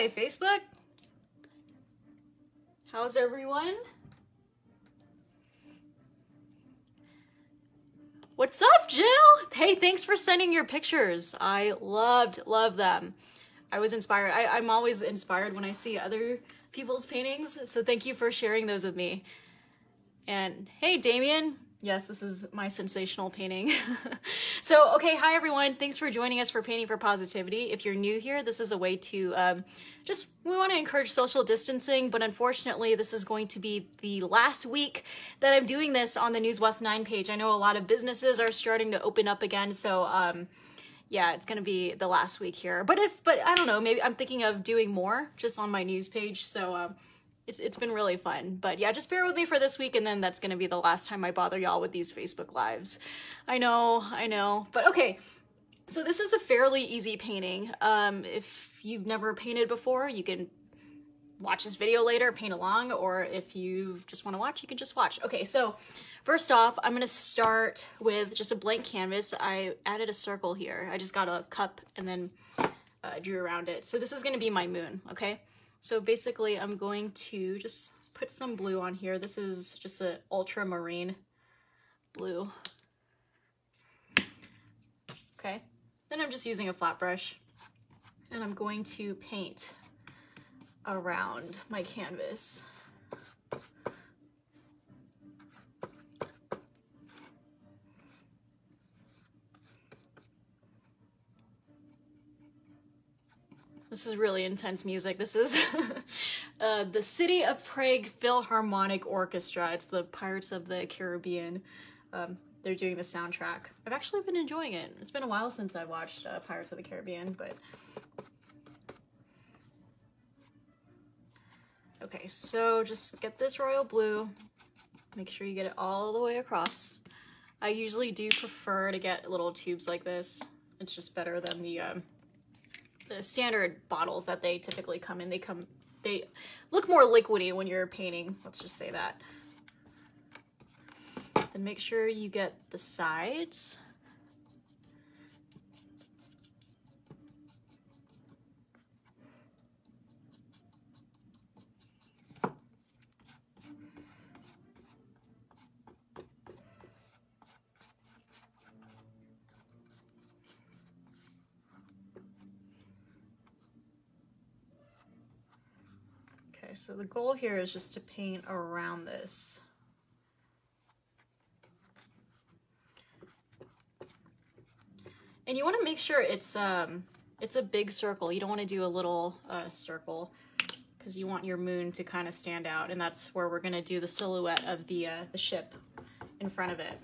Hi, Facebook. How's everyone? What's up, Jill? Hey, thanks for sending your pictures. I loved, love them. I was inspired. I, I'm always inspired when I see other people's paintings, so thank you for sharing those with me. And hey, Damien, Yes, this is my sensational painting. so, okay, hi everyone. Thanks for joining us for Painting for Positivity. If you're new here, this is a way to um, just, we want to encourage social distancing, but unfortunately, this is going to be the last week that I'm doing this on the News West 9 page. I know a lot of businesses are starting to open up again, so um, yeah, it's gonna be the last week here. But if, but I don't know, maybe I'm thinking of doing more just on my news page, so um, it's, it's been really fun. But yeah, just bear with me for this week and then that's going to be the last time I bother y'all with these Facebook Lives. I know, I know. But okay, so this is a fairly easy painting. Um, if you've never painted before, you can watch this video later, paint along, or if you just want to watch, you can just watch. Okay, so first off, I'm going to start with just a blank canvas. I added a circle here. I just got a cup and then uh, drew around it. So this is going to be my moon, okay? So basically I'm going to just put some blue on here. This is just an ultramarine blue. Okay, then I'm just using a flat brush and I'm going to paint around my canvas. This is really intense music. This is uh, the City of Prague Philharmonic Orchestra. It's the Pirates of the Caribbean. Um, they're doing the soundtrack. I've actually been enjoying it. It's been a while since I watched uh, Pirates of the Caribbean, but... Okay, so just get this royal blue. Make sure you get it all the way across. I usually do prefer to get little tubes like this. It's just better than the um, the standard bottles that they typically come in. They come, they look more liquidy when you're painting. Let's just say that. Then make sure you get the sides. Okay, so the goal here is just to paint around this. And you want to make sure it's um it's a big circle. You don't want to do a little uh, circle because you want your moon to kind of stand out and that's where we're going to do the silhouette of the uh, the ship in front of it.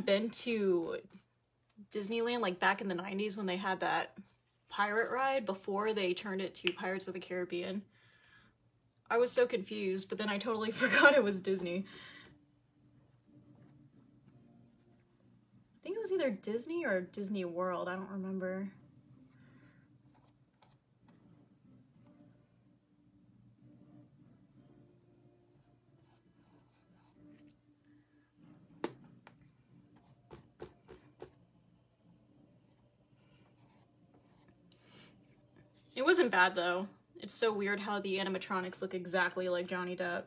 Anyone been to Disneyland like back in the 90s when they had that pirate ride before they turned it to Pirates of the Caribbean? I was so confused, but then I totally forgot it was Disney. I think it was either Disney or Disney World, I don't remember. It wasn't bad though. It's so weird how the animatronics look exactly like Johnny Depp.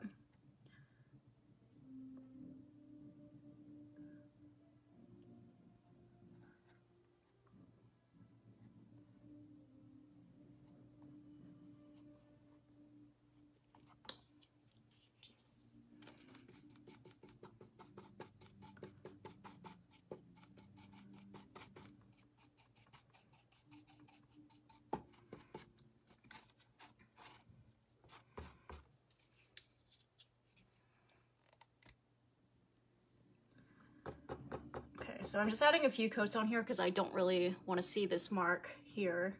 So I'm just adding a few coats on here because I don't really want to see this mark here.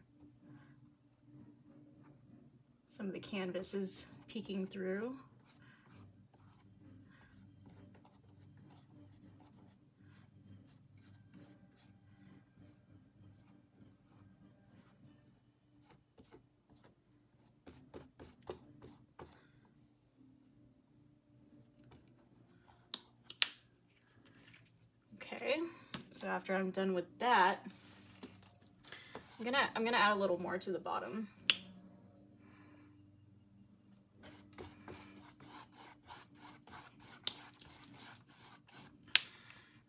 Some of the canvas is peeking through. So after I'm done with that, I'm gonna I'm gonna add a little more to the bottom.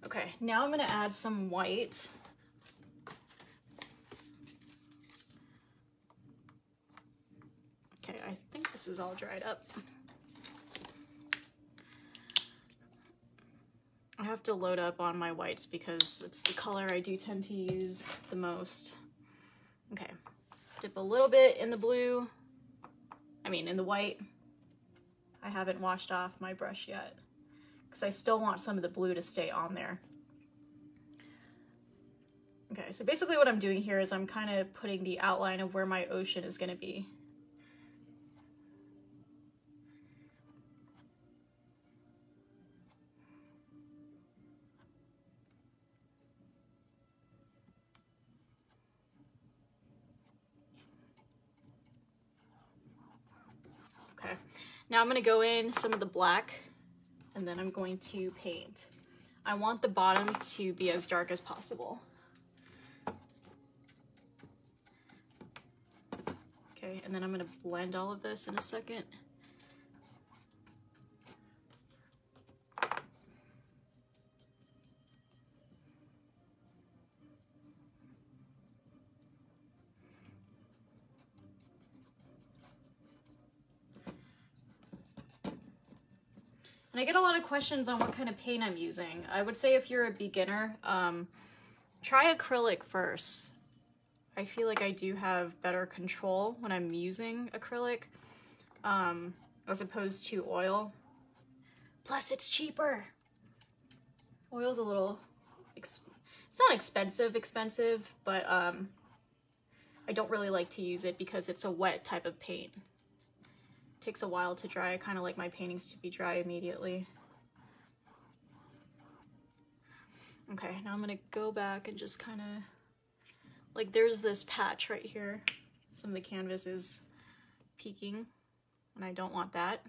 Okay, now I'm gonna add some white. Okay, I think this is all dried up. I have to load up on my whites because it's the color I do tend to use the most. Okay, dip a little bit in the blue, I mean in the white. I haven't washed off my brush yet because I still want some of the blue to stay on there. Okay, so basically what I'm doing here is I'm kind of putting the outline of where my ocean is going to be. Now I'm going to go in some of the black and then I'm going to paint. I want the bottom to be as dark as possible. Okay, and then I'm going to blend all of this in a second. And I get a lot of questions on what kind of paint I'm using. I would say if you're a beginner, um, try acrylic first. I feel like I do have better control when I'm using acrylic um, as opposed to oil. Plus it's cheaper. Oil's a little, it's not expensive expensive, but um, I don't really like to use it because it's a wet type of paint takes a while to dry. I kind of like my paintings to be dry immediately. Okay, now I'm gonna go back and just kind of, like there's this patch right here. Some of the canvas is peeking and I don't want that.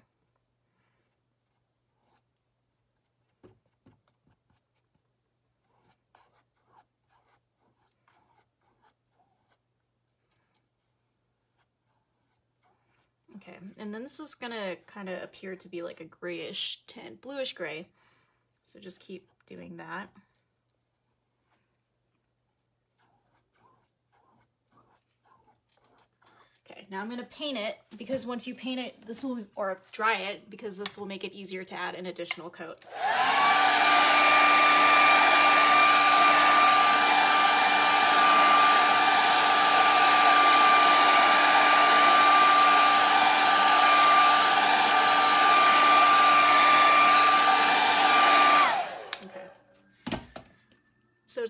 Okay, and then this is gonna kind of appear to be like a grayish tint, bluish gray. So just keep doing that. Okay, now I'm gonna paint it because once you paint it, this will, or dry it, because this will make it easier to add an additional coat.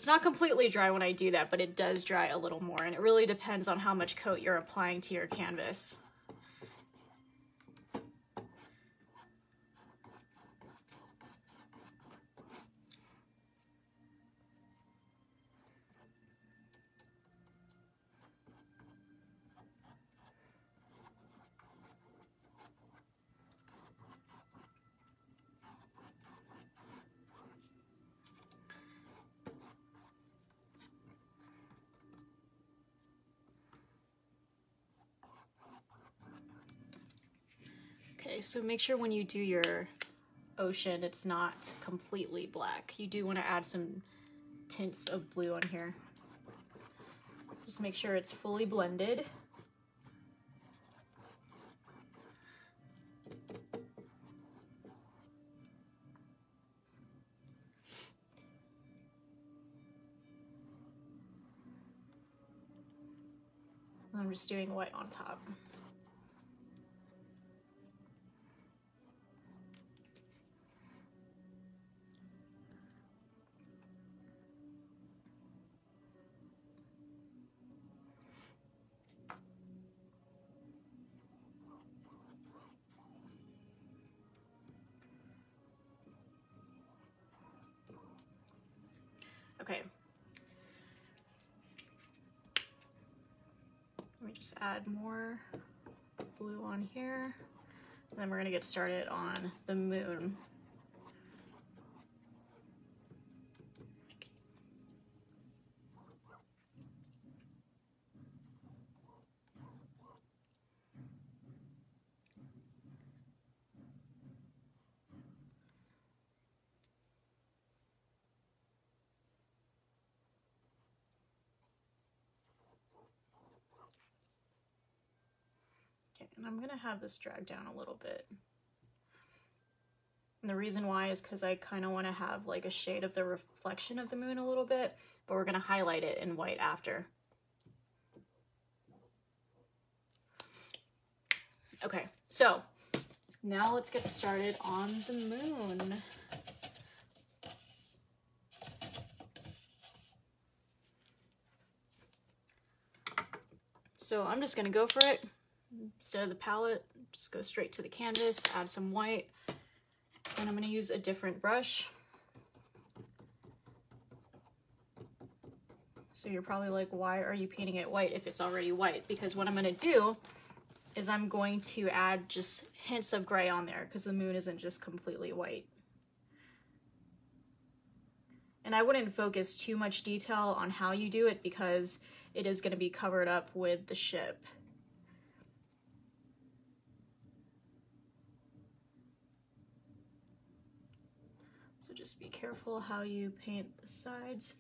It's not completely dry when I do that, but it does dry a little more, and it really depends on how much coat you're applying to your canvas. So make sure when you do your ocean, it's not completely black. You do want to add some tints of blue on here. Just make sure it's fully blended. I'm just doing white on top. Add more blue on here. And then we're gonna get started on the moon. I'm gonna have this drag down a little bit. And the reason why is because I kind of want to have like a shade of the reflection of the moon a little bit, but we're to highlight it in white after. Okay, so now let's get started on the moon. So I'm just gonna go for it. Instead of the palette, just go straight to the canvas, add some white, and I'm gonna use a different brush. So you're probably like, why are you painting it white if it's already white? Because what I'm gonna do is I'm going to add just hints of gray on there because the moon isn't just completely white. And I wouldn't focus too much detail on how you do it because it is gonna be covered up with the ship. Just be careful how you paint the sides.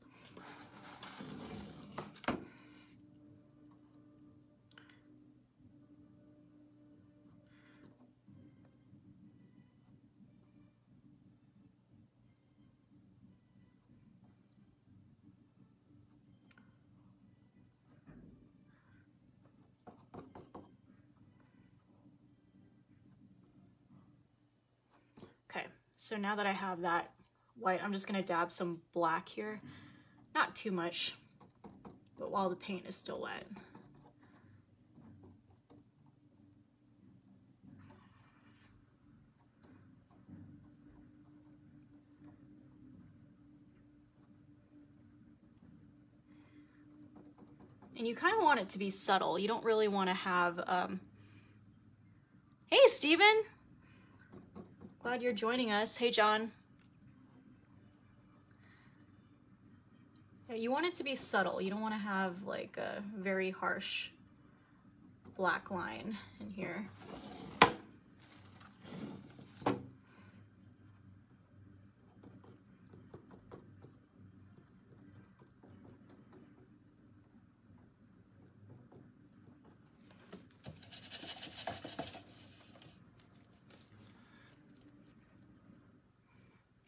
Okay, so now that I have that white, I'm just gonna dab some black here. Not too much, but while the paint is still wet. And you kind of want it to be subtle. You don't really want to have, um... Hey, Steven! Glad you're joining us. Hey, John. Yeah, you want it to be subtle. You don't want to have like a very harsh black line in here.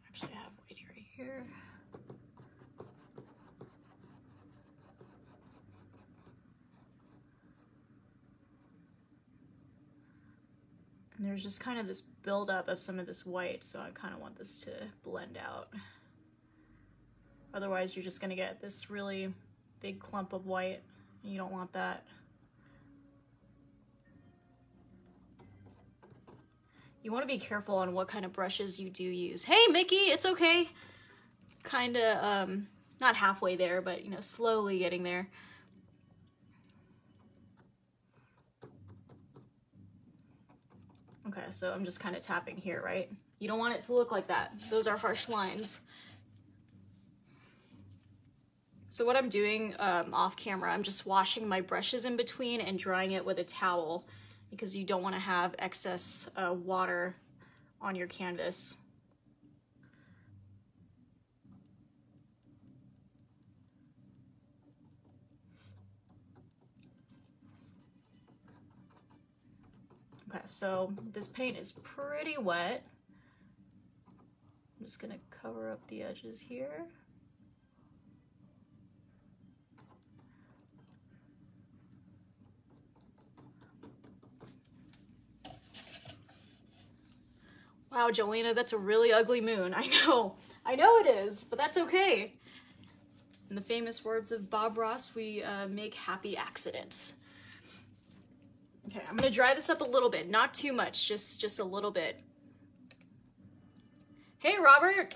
Actually, I have white right here. And there's just kind of this buildup of some of this white, so I kind of want this to blend out. Otherwise, you're just gonna get this really big clump of white. You don't want that. You want to be careful on what kind of brushes you do use. Hey, Mickey, it's okay. Kind of, um, not halfway there, but, you know, slowly getting there. Okay, so I'm just kind of tapping here, right? You don't want it to look like that. Those are harsh lines. So what I'm doing um, off camera, I'm just washing my brushes in between and drying it with a towel because you don't want to have excess uh, water on your canvas. Okay, so this paint is pretty wet. I'm just gonna cover up the edges here. Wow, Jolina, that's a really ugly moon. I know. I know it is, but that's okay. In the famous words of Bob Ross, we uh, make happy accidents. Okay, I'm gonna dry this up a little bit, not too much, just just a little bit. Hey, Robert.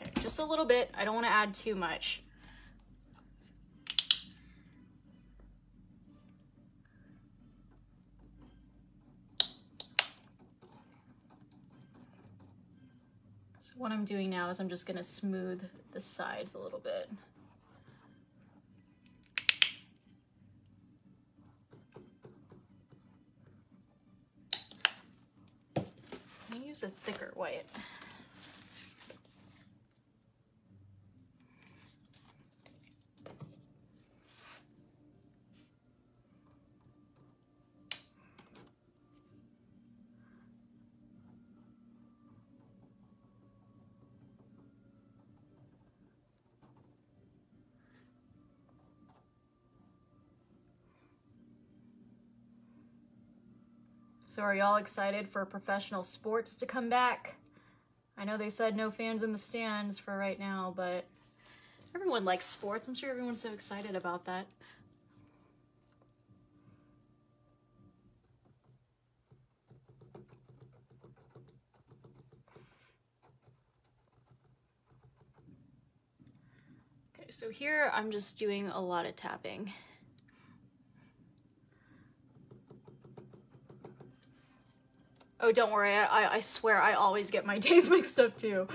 Okay, just a little bit. I don't want to add too much. So what I'm doing now is I'm just gonna smooth the sides a little bit. Use a thicker white. So are y'all excited for professional sports to come back? I know they said no fans in the stands for right now, but everyone likes sports. I'm sure everyone's so excited about that. Okay, so here I'm just doing a lot of tapping. Oh, don't worry. I, I swear I always get my days mixed up too.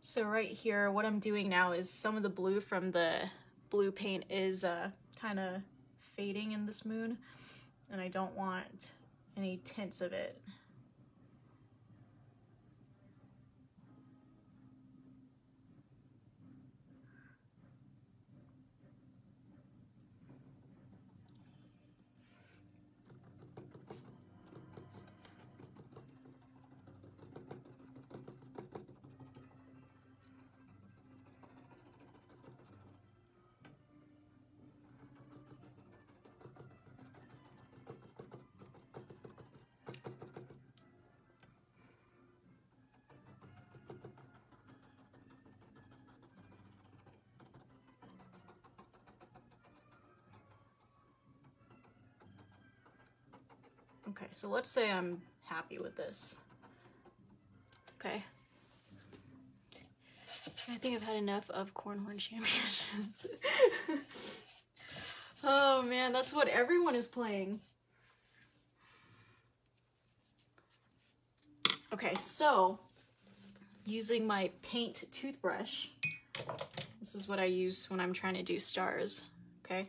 So right here, what I'm doing now is some of the blue from the blue paint is uh, kind of fading in this moon, and I don't want any tints of it. Okay, so let's say I'm happy with this. Okay. I think I've had enough of Cornhole Championships. oh man, that's what everyone is playing. Okay, so using my paint toothbrush, this is what I use when I'm trying to do stars, okay?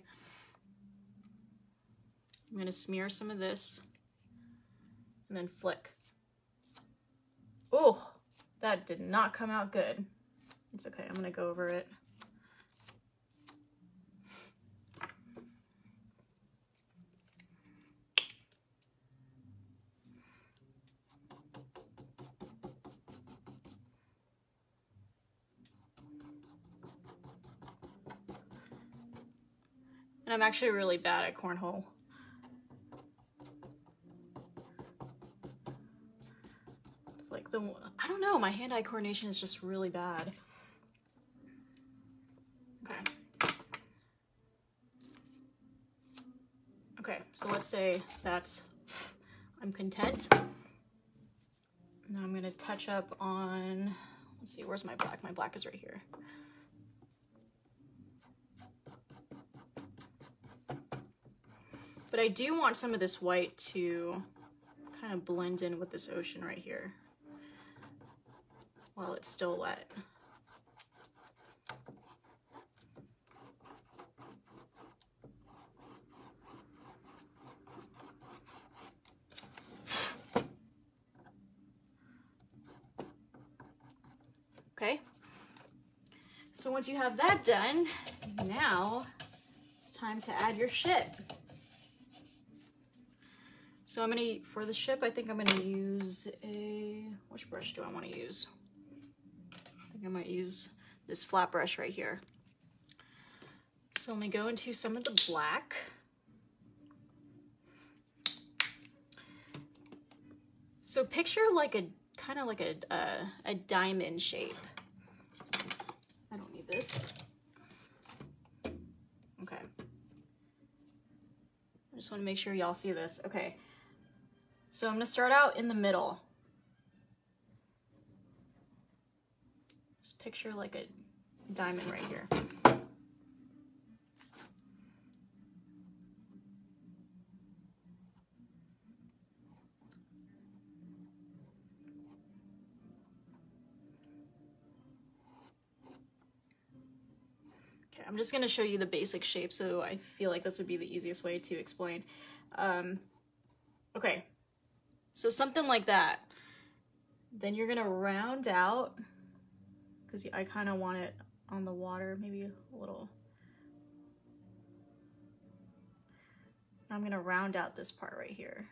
I'm gonna smear some of this and then flick. Oh, that did not come out good. It's okay, I'm gonna go over it. And I'm actually really bad at cornhole. Like the I don't know, my hand-eye coordination is just really bad. Okay. Okay, so let's say that's I'm content. Now I'm gonna touch up on let's see, where's my black? My black is right here. But I do want some of this white to kind of blend in with this ocean right here while it's still wet. Okay, so once you have that done, now it's time to add your ship. So I'm gonna, for the ship, I think I'm gonna use a, which brush do I wanna use? Think I might use this flat brush right here. So let me go into some of the black. So picture like a, kind of like a, uh, a diamond shape. I don't need this. Okay. I just want to make sure y'all see this. Okay. So I'm going to start out in the middle. Picture like a diamond right here. Okay, I'm just going to show you the basic shape, so I feel like this would be the easiest way to explain. Um, okay, so something like that. Then you're going to round out because I kind of want it on the water, maybe a little. I'm going to round out this part right here.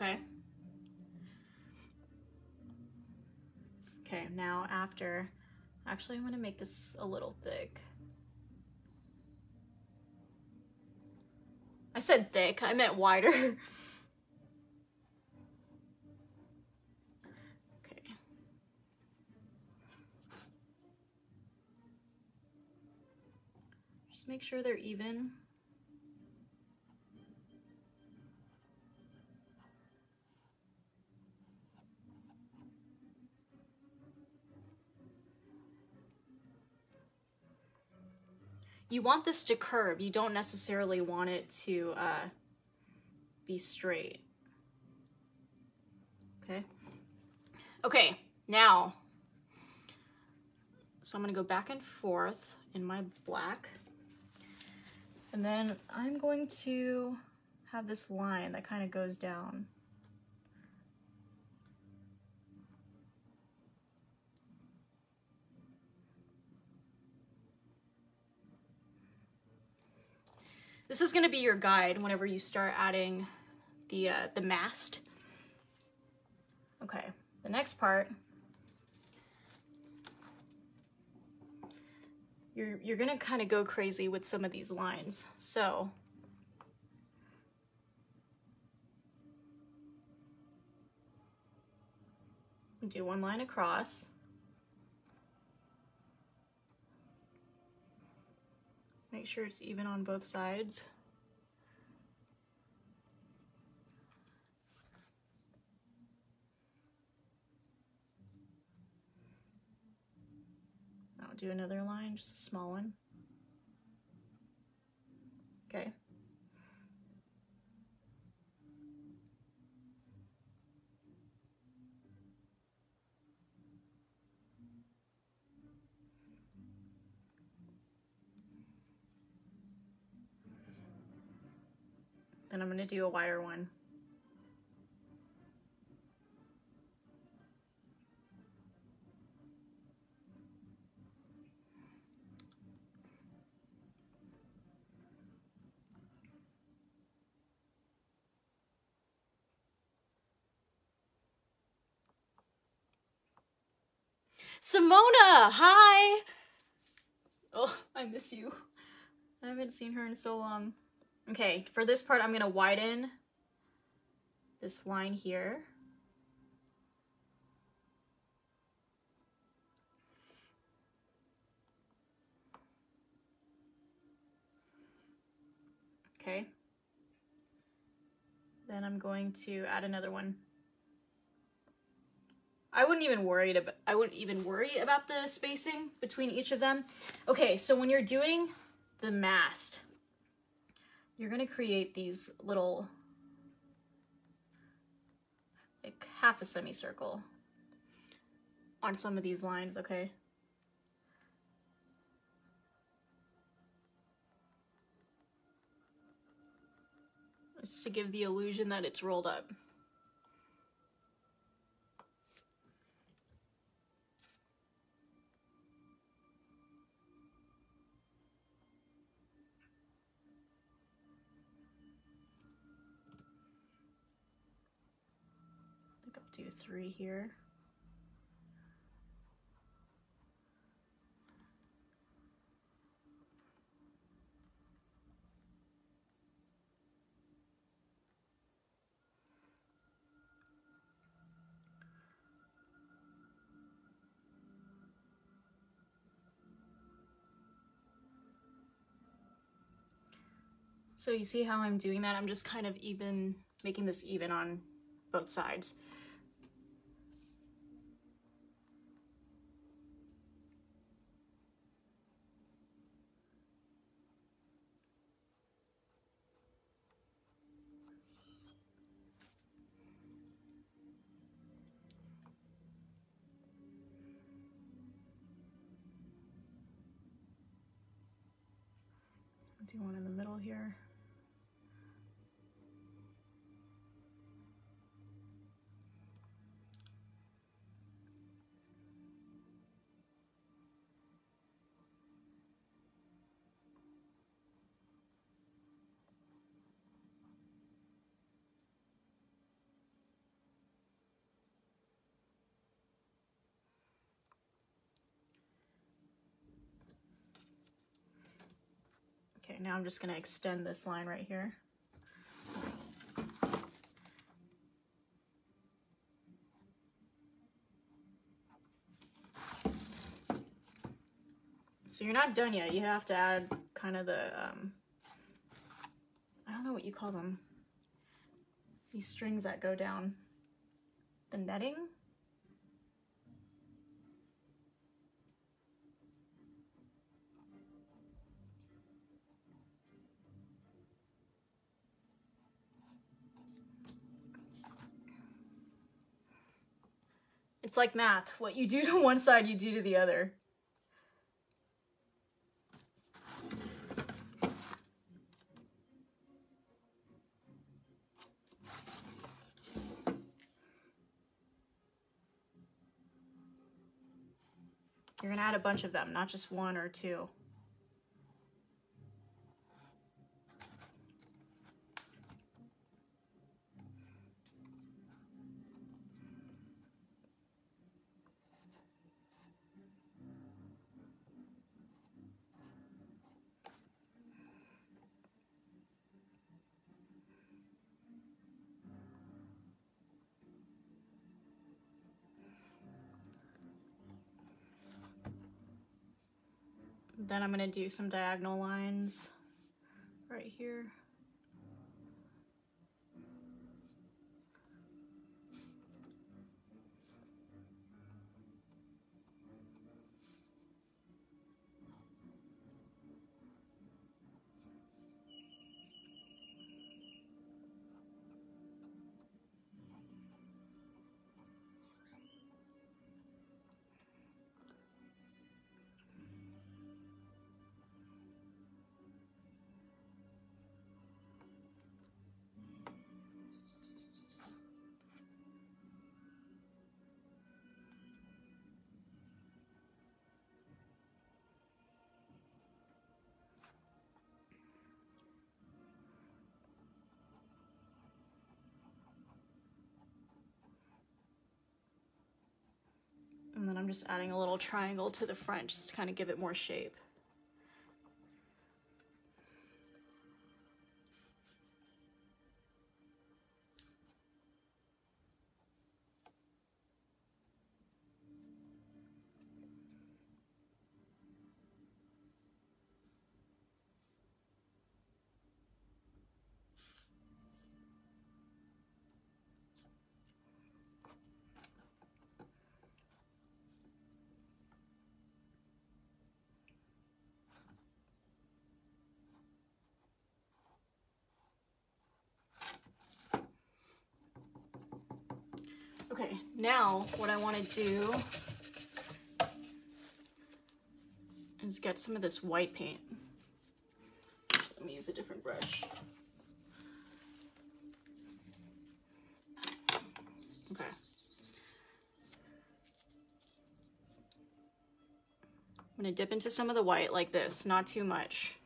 Okay. Okay, now after, actually I'm gonna make this a little thick. I said thick, I meant wider. okay. Just make sure they're even. You want this to curve. You don't necessarily want it to uh, be straight. Okay. Okay, now, so I'm gonna go back and forth in my black. And then I'm going to have this line that kind of goes down. This is gonna be your guide whenever you start adding the, uh, the mast. Okay, the next part, you're, you're gonna kind of go crazy with some of these lines. So do one line across. Make sure it's even on both sides. I'll do another line, just a small one. Okay. Going to do a wider one. Simona, hi! Oh, I miss you. I haven't seen her in so long. Okay, for this part, I'm gonna widen this line here. Okay. Then I'm going to add another one. I wouldn't even worry about I wouldn't even worry about the spacing between each of them. Okay, so when you're doing the mast, you're going to create these little, like half a semicircle on some of these lines, okay? Just to give the illusion that it's rolled up. Do three here. So you see how I'm doing that? I'm just kind of even, making this even on both sides. Okay, now I'm just gonna extend this line right here. So you're not done yet. You have to add kind of the, um, I don't know what you call them. These strings that go down. The netting? It's like math. What you do to one side, you do to the other. You're gonna add a bunch of them, not just one or two. Then I'm gonna do some diagonal lines right here. I'm just adding a little triangle to the front just to kind of give it more shape. Okay, now what I want to do is get some of this white paint. Just let me use a different brush. Okay. I'm gonna dip into some of the white like this, not too much.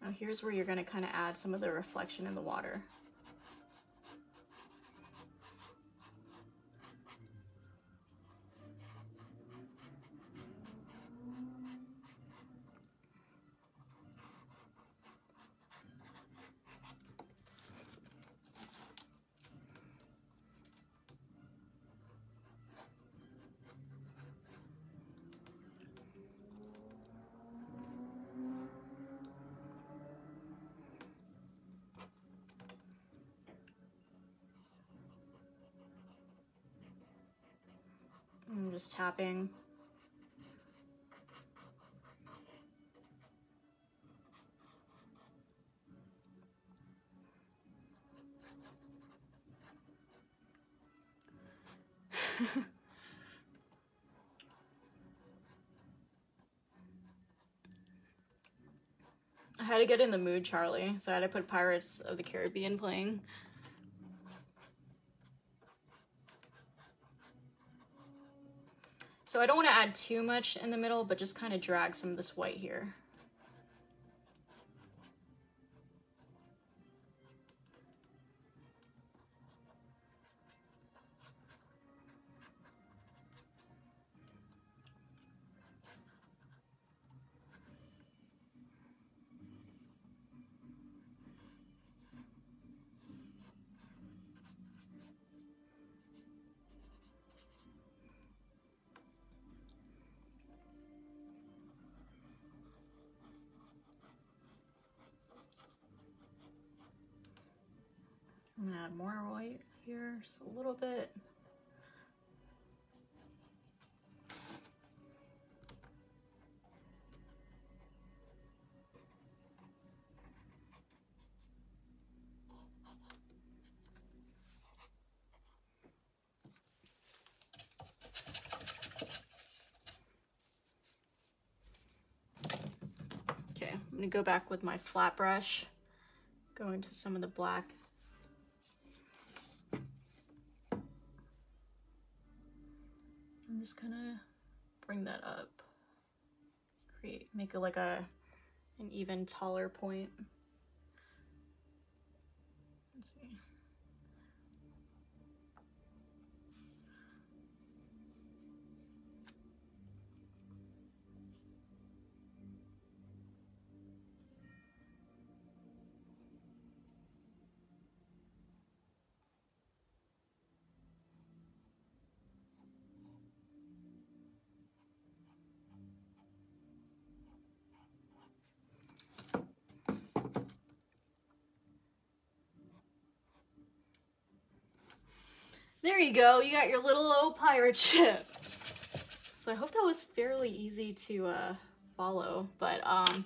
Now here's where you're to kind of add some of the reflection in the water. Just tapping. I had to get in the mood, Charlie, so I had to put Pirates of the Caribbean playing. So I don't want to add too much in the middle, but just kind of drag some of this white here. Add more white here, just a little bit. Okay, I'm gonna go back with my flat brush, go into some of the black. Bring that up, create, make it like a, an even taller point. Let's see. There you go. You got your little old pirate ship. So I hope that was fairly easy to uh, follow. But um,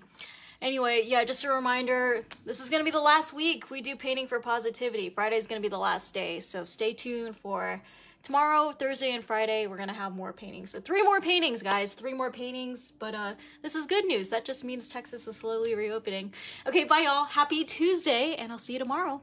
anyway, yeah, just a reminder, this is to be the last week we do Painting for Positivity. Friday is going to be the last day. So stay tuned for tomorrow, Thursday, and Friday. We're to have more paintings. So three more paintings, guys. Three more paintings. But uh, this is good news. That just means Texas is slowly reopening. Okay, bye, y'all. Happy Tuesday, and I'll see you tomorrow.